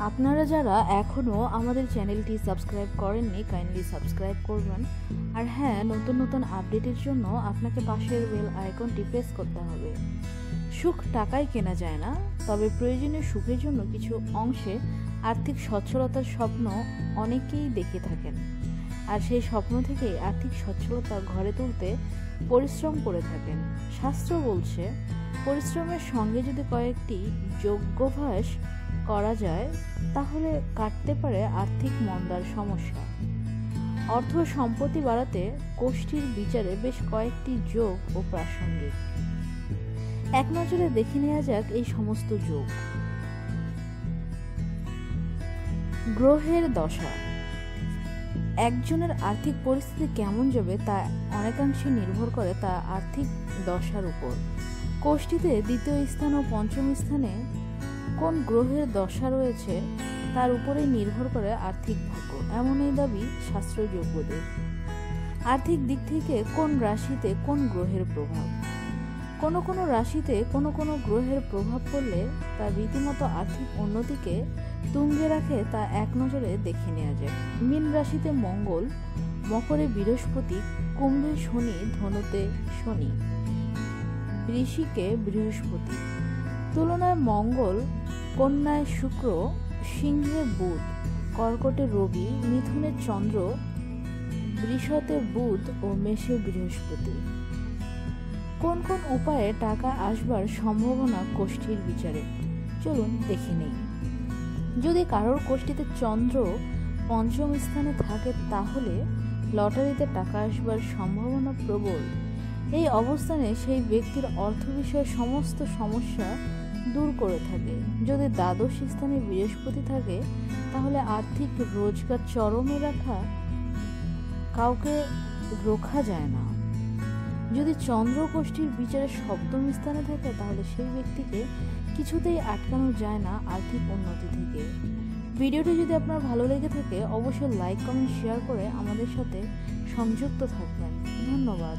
আপনারা যারা এখনও আমাদের চ্যানেলটি সাবস্ক্রাইব করেননি কাইন্ডলি সাবস্ক্রাইব করবেন। আর হ্যাঁ নতুন নতুন আপডেটের জন্য আপনাকে পাশের বেল আইকনটি প্রেস করতে হবে। সুখ টাকায় কেনা যায় না, তবে প্রয়োজনীয় সুখের জন্য কিছু অংশে আর্থিক সচ্ছলতার স্বপ্ন অনেকেই দেখে থাকেন। আর সেই স্বপ্ন থেকেই আর্থিক সচ্ছলতা ঘরে তুলতে পরিশ্রম করে থাকেন। শাস্ত্র বলছে, পরিশ্রমের সঙ্গে যদি কয়েকটি যোগ্যাভ্যাস করা যায়, তাহলে কাটতে পারে আর্থিক মন্দার সমস্যা। অর্থ সম্পত্তি বাড়াতে কোষ্ঠীর বিচারে বেশ কয়েকটি যোগ ও প্রাসঙ্গিক। এক নজরে দেখে নেওয়া যাক এই সমস্ত যোগ। গ্রহের দশা। একজনের আর্থিক পরিস্থিতি কেমন যাবে তা অনেকাংশে নির্ভর করে তা আর্থিক দশার উপর। কোষ্ঠীতে দ্বিতীয় স্থান ও পঞ্চম স্থানে কোন গ্রহের দশা রয়েছে, তার উপরেই নির্ভর করে আর্থিক ভাগ্য। এমন এই দাবি শাস্ত্রযোগ্যদের আর্থিক দিক থেকে কোন রাশিতে কোন গ্রহের প্রভাব? কোনো কোনো রাশিতে কোনো কোনো গ্রহের প্রভাব পড়লে তা রীতিমতো আর্থিক উন্নতিকে তুঙ্গে রাখে তা এক নজরে দেখে নেওয়া যায় মীন রাশিতে মঙ্গল, মকরে বৃহস্পতি, কুম্ভে শনি, ধনুতে শনি, ঋষিকে বৃহস্পতি। তুলনায় মঙ্গল কন্যায় শুক্র, সিংহে বুধ, কর্কটে রবি, মিথুনে চন্দ্র, বৃষতে বুধ ও মেষে বৃহস্পতি। কোন কোন উপায়ে টাকা আসবার সম্ভাবনা কোষ্ঠীর বিচারে? চলুন দেখে নেই। যদি কারোর কোষ্ঠীতে চন্দ্র পঞ্চম স্থানে থাকে, তাহলে লটারিতে টাকা আসবার সম্ভাবনা প্রবল। এই অবস্থানে সেই ব্যক্তির অর্থ বিষয়ে সমস্ত সমস্যা দূর করে থাকে। যদি দ্বাদশ স্থানে বৃহস্পতি থাকে, তাহলে আর্থিক রোজগার চরমে রাখা কাউকে রোখা যায় না। যদি চন্দ্র গোষ্ঠীর বিচারে সপ্তম স্থানে থাকে, তাহলে সেই ব্যক্তিকে কিছুতেই আটকানো যায় না আর্থিক উন্নতি থেকে। ভিডিওটি যদি আপনার ভালো লেগে থাকে, অবশ্যই লাইক, কমেন্ট, শেয়ার করে আমাদের সাথে সংযুক্ত থাকবেন। ধন্যবাদ।